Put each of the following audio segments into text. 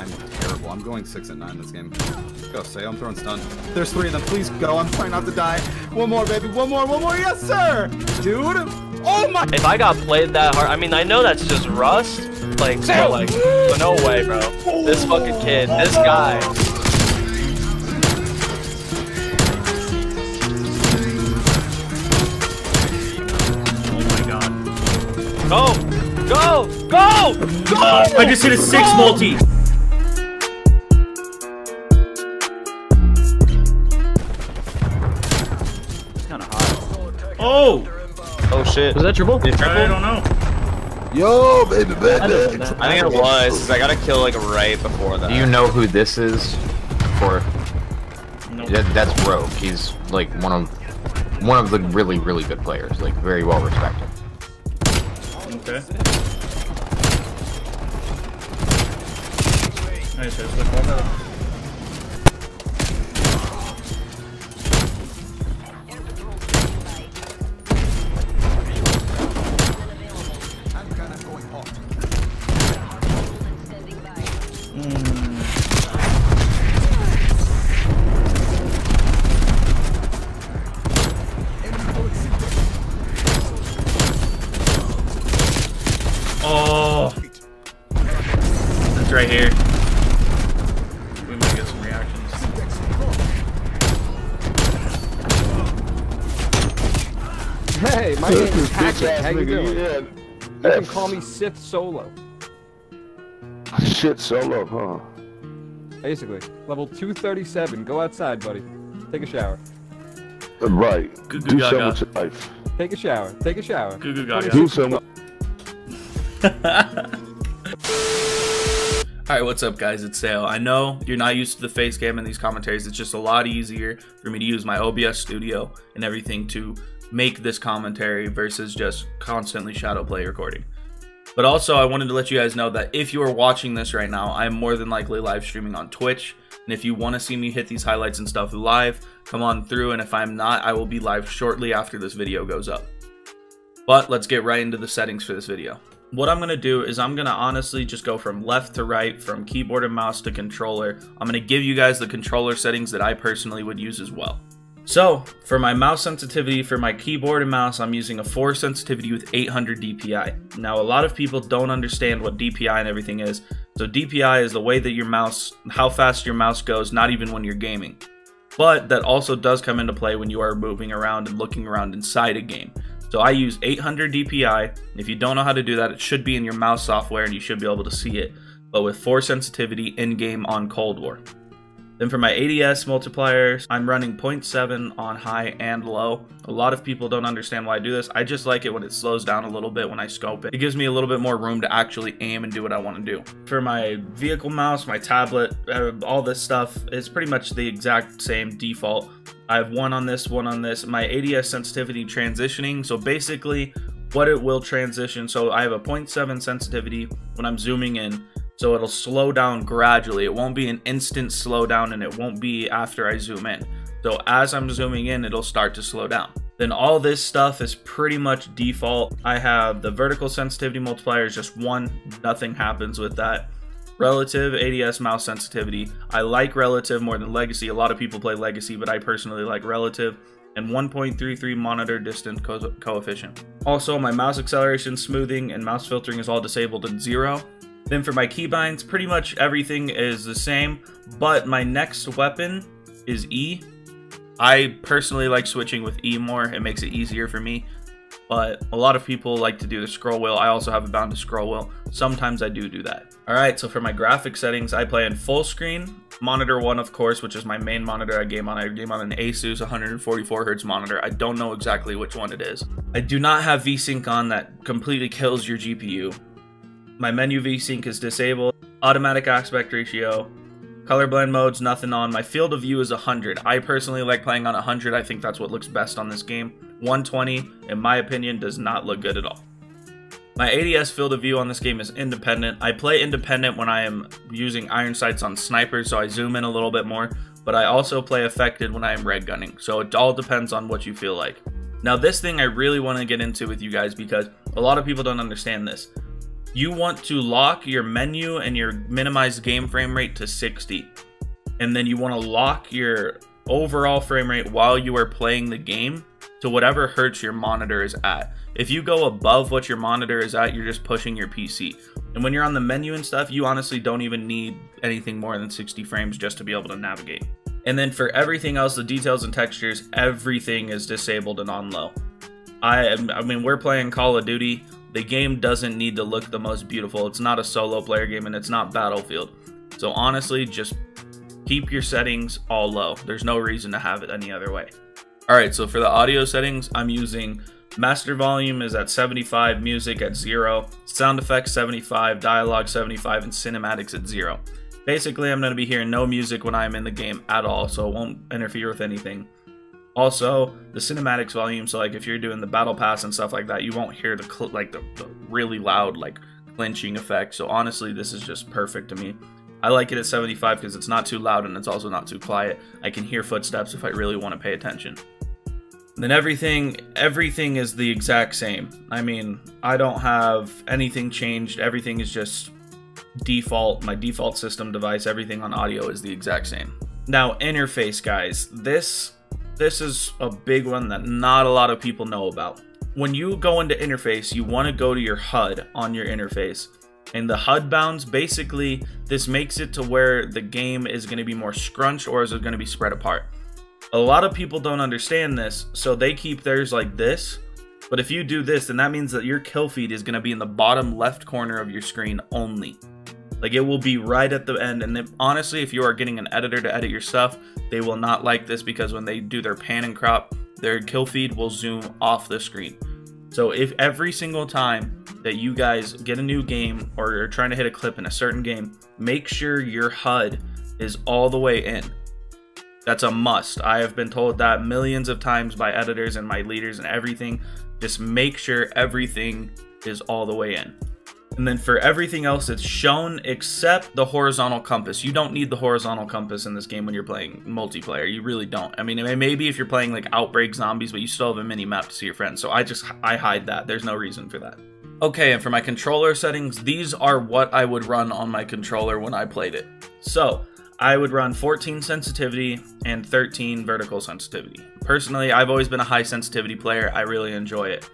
I'm terrible. I'm going six and nine this game. Go, say I'm throwing stun. There's three of them. Please go. I'm trying not to die. One more, baby. One more. One more. Yes, sir. Dude. Oh my. If I got played that hard, I mean, I know that's just rust. Like, but like, but no way, bro. This fucking kid, this guy. Oh my god. Go, go, go, go! I just hit a six multi. Oh! Oh shit. Was that triple? You I triple? don't know. Yo, baby, baby. I. I think it was. 'cause I got to kill like right before that. Do you know who this is? Or No. that, that's Rogue. He's like one of one of the really really good players, like very well respected. Okay. Nice, I just looked It's right here. We might get some reactions. Hey, my name is Hackett. How you doing? Yeah. You can call me Sith Solo. Shit solo, huh? Basically, level 237. Go outside, buddy. Take a shower. Right. Goo goo Do gaga. something with your life. Take a shower. Take a shower. Goo goo gaga. Do something. Alright, what's up guys? It's Saio. I know you're not used to the face cam in these commentaries. It's just a lot easier for me to use my OBS studio and everything to make this commentary versus just constantly shadow play recording. But also, I wanted to let you guys know that if you are watching this right now, I am more than likely live streaming on Twitch. And if you want to see me hit these highlights and stuff live, come on through. And if I'm not, I will be live shortly after this video goes up. But let's get right into the settings for this video. What I'm to do is I'm to honestly just go from left to right, from keyboard and mouse to controller. I'm to give you guys the controller settings that I personally would use as well. So, for my mouse sensitivity for my keyboard and mouse, I'm using a 4 sensitivity with 800 DPI. Now, a lot of people don't understand what DPI and everything is. So, DPI is the way that your mouse, how fast your mouse goes, not even when you're gaming. But that also does come into play when you are moving around and looking around inside a game. So I use 800 DPI. If you don't know how to do that, it should be in your mouse software and you should be able to see it. But with 4 sensitivity in game on Cold War. Then for my ADS multipliers, I'm running 0.7 on high and low. A lot of people don't understand why I do this. I just like it when it slows down a little bit when I scope it. It gives me a little bit more room to actually aim and do what I want to do. For my vehicle mouse, my tablet, uh, all this stuff is pretty much the exact same default. I have one on this, one on this. My ADS sensitivity transitioning. So basically what it will transition. So I have a 0.7 sensitivity when I'm zooming in. So it'll slow down gradually. It won't be an instant slowdown and it won't be after I zoom in. So as I'm zooming in, it'll start to slow down. Then all this stuff is pretty much default. I have the vertical sensitivity multiplier is just one, nothing happens with that. Relative ADS mouse sensitivity. I like relative more than legacy. A lot of people play legacy, but I personally like relative. And 1.33 monitor distance co coefficient. Also, my mouse acceleration, smoothing, and mouse filtering is all disabled at zero. Then for my keybinds, pretty much everything is the same, but my next weapon is E. I personally like switching with E more, it makes it easier for me. But a lot of people like to do the scroll wheel. I also have a bound to scroll wheel. Sometimes I do do that. All right, so for my graphic settings, I play in full screen, monitor one, of course, which is my main monitor I game on. I game on an Asus 144 hertz monitor. I don't know exactly which one it is. I do not have VSync on that completely kills your GPU. My menu VSync is disabled. Automatic aspect ratio. Color blend mode's nothing on. My field of view is 100. I personally like playing on 100. I think that's what looks best on this game. 120, in my opinion, does not look good at all. My ADS field of view on this game is independent. I play independent when I am using iron sights on snipers, so I zoom in a little bit more, but I also play affected when I am red gunning, so it all depends on what you feel like. Now, this thing I really want to get into with you guys because a lot of people don't understand this. You want to lock your menu and your minimized game frame rate to 60. And then you want to lock your overall frame rate while you are playing the game to whatever hertz your monitor is at. If you go above what your monitor is at, you're just pushing your PC. And when you're on the menu and stuff, you honestly don't even need anything more than 60 frames just to be able to navigate. And then for everything else, the details and textures, everything is disabled and on low. I, I mean, we're playing Call of Duty. The game doesn't need to look the most beautiful. It's not a solo player game and it's not Battlefield. So honestly, just keep your settings all low. There's no reason to have it any other way. All right, so for the audio settings, I'm using master volume is at 75, music at 0, sound effects 75, dialogue 75, and cinematics at 0. Basically, I'm going to be hearing no music when I'm in the game at all, so it won't interfere with anything. Also, the cinematics volume, so like if you're doing the battle pass and stuff like that, you won't hear the like the, the really loud like clinching effect. So honestly, this is just perfect to me. I like it at 75 because it's not too loud and it's also not too quiet. I can hear footsteps if I really want to pay attention then everything everything is the exact same. I mean, I don't have anything changed. Everything is just default. My default system device, everything on audio is the exact same. Now, interface guys, this this is a big one that not a lot of people know about. When you go into interface, you want to go to your HUD on your interface. And the HUD bounds, basically, this makes it to where the game is going to be more scrunched or is it going to be spread apart. A lot of people don't understand this, so they keep theirs like this. But if you do this, then that means that your kill feed is going to be in the bottom left corner of your screen only. Like it will be right at the end. And honestly, if you are getting an editor to edit your stuff, they will not like this because when they do their pan and crop, their kill feed will zoom off the screen. So if every single time that you guys get a new game or you're trying to hit a clip in a certain game, make sure your HUD is all the way in. That's a must. I have been told that millions of times by editors and my leaders and everything. Just make sure everything is all the way in. And then for everything else, it's shown except the horizontal compass. You don't need the horizontal compass in this game when you're playing multiplayer. You really don't. I mean, maybe if you're playing like Outbreak Zombies, but you still have a mini map to see your friends. So I just, I hide that. There's no reason for that. Okay, and for my controller settings, these are what I would run on my controller when I played it. So, I would run 14 sensitivity and 13 vertical sensitivity. Personally, I've always been a high sensitivity player. I really enjoy it.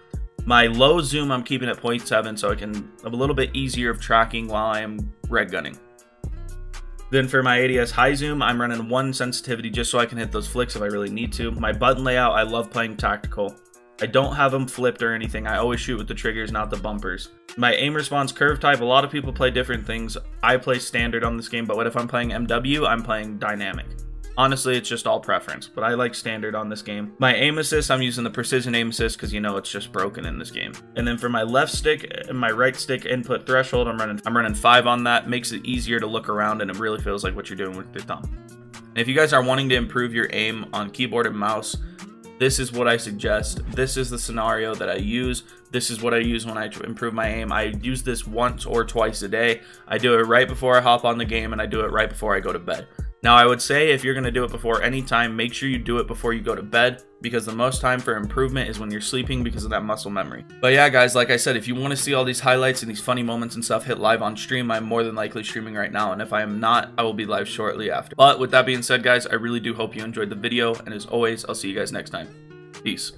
My low zoom, I'm keeping at 0.7 so I can have a little bit easier of tracking while I am red gunning. Then for my ADS high zoom, I'm running one sensitivity just so I can hit those flicks if I really need to. My button layout, I love playing tactical. I don't have them flipped or anything. I always shoot with the triggers, not the bumpers. My aim response curve type, a lot of people play different things. I play standard on this game, but what if I'm playing MW, I'm playing dynamic. Honestly, it's just all preference, but I like standard on this game. My aim assist, I'm using the precision aim assist because you know it's just broken in this game. And then for my left stick and my right stick input threshold, I'm running I'm running five on that. Makes it easier to look around and it really feels like what you're doing with your thumb. And if you guys are wanting to improve your aim on keyboard and mouse, this is what I suggest. This is the scenario that I use. This is what I use when I improve my aim. I use this once or twice a day. I do it right before I hop on the game and I do it right before I go to bed. Now, I would say if you're going to do it before any time, make sure you do it before you go to bed because the most time for improvement is when you're sleeping because of that muscle memory. But yeah, guys, like I said, if you want to see all these highlights and these funny moments and stuff hit live on stream, I'm more than likely streaming right now. And if I am not, I will be live shortly after. But with that being said, guys, I really do hope you enjoyed the video. And as always, I'll see you guys next time. Peace.